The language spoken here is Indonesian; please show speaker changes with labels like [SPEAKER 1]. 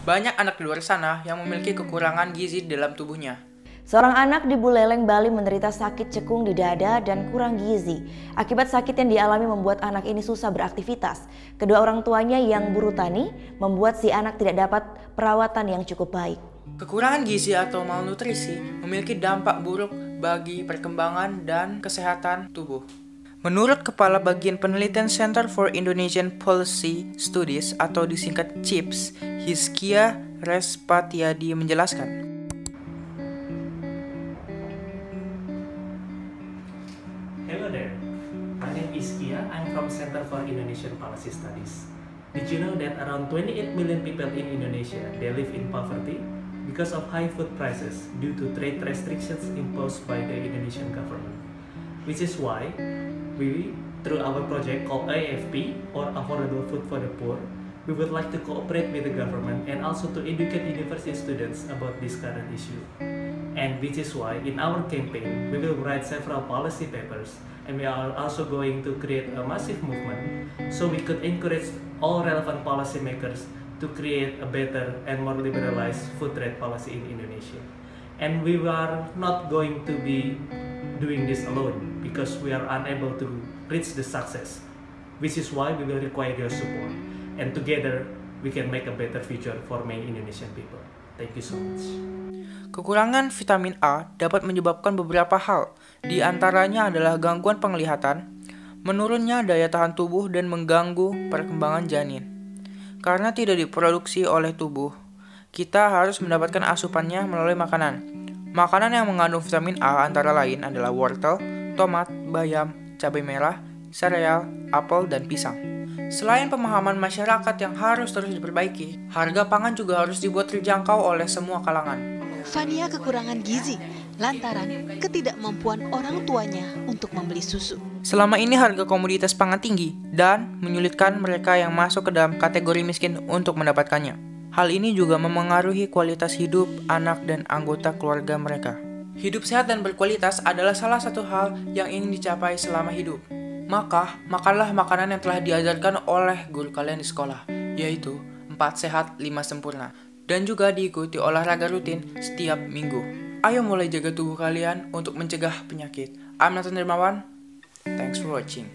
[SPEAKER 1] Banyak anak di luar sana yang memiliki kekurangan gizi dalam tubuhnya.
[SPEAKER 2] Seorang anak di Buleleng, Bali menderita sakit cekung di dada dan kurang gizi. Akibat sakit yang dialami membuat anak ini susah beraktivitas. Kedua orang tuanya yang buruh tani membuat si anak tidak dapat perawatan yang cukup baik.
[SPEAKER 1] Kekurangan gizi atau malnutrisi memiliki dampak buruk bagi perkembangan dan kesehatan tubuh. Menurut Kepala Bagian Penelitian Center for Indonesian Policy Studies atau disingkat CHIPS, Hiskia Respatiadi menjelaskan.
[SPEAKER 3] Hello there, my name is Kia. I'm from Center for Indonesian Policy Studies. Did you know that around 28 million people in Indonesia they live in poverty because of high food prices due to trade restrictions imposed by the Indonesian government? Which is why we, through our project called AFP or Affordable Food for the Poor, we would like to cooperate with the government and also to educate university students about this current issue. And which is why in our campaign we will write several policy papers and we are also going to create a massive movement so we could encourage all relevant policymakers to create a better and more liberalized food trade policy in Indonesia. And we are not going to be doing this alone because we are unable to reach the success, which is why we will require your support. And together, we can make a better future for many Indonesian people. Thank you so much.
[SPEAKER 1] Kekurangan vitamin A dapat menyebabkan beberapa hal, di antaranya adalah gangguan penglihatan, menurunnya daya tahan tubuh dan mengganggu perkembangan janin. Karena tidak diproduksi oleh tubuh, kita harus mendapatkan asupannya melalui makanan. Makanan yang mengandung vitamin A antara lain adalah wortel, tomat, bayam, cabai merah, sereal, apel, dan pisang. Selain pemahaman masyarakat yang harus terus diperbaiki, harga pangan juga harus dibuat terjangkau oleh semua kalangan.
[SPEAKER 4] Fania kekurangan gizi lantaran ketidakmampuan orang tuanya untuk membeli susu.
[SPEAKER 1] Selama ini harga komoditas pangan tinggi dan menyulitkan mereka yang masuk ke dalam kategori miskin untuk mendapatkannya. Hal ini juga memengaruhi kualitas hidup anak dan anggota keluarga mereka. Hidup sehat dan berkualitas adalah salah satu hal yang ingin dicapai selama hidup. Maka, makanlah makanan yang telah diajarkan oleh guru kalian di sekolah, yaitu 4 sehat, 5 sempurna, dan juga diikuti olahraga rutin setiap minggu. Ayo mulai jaga tubuh kalian untuk mencegah penyakit. I'm Nathan Dermawan. Thanks for watching.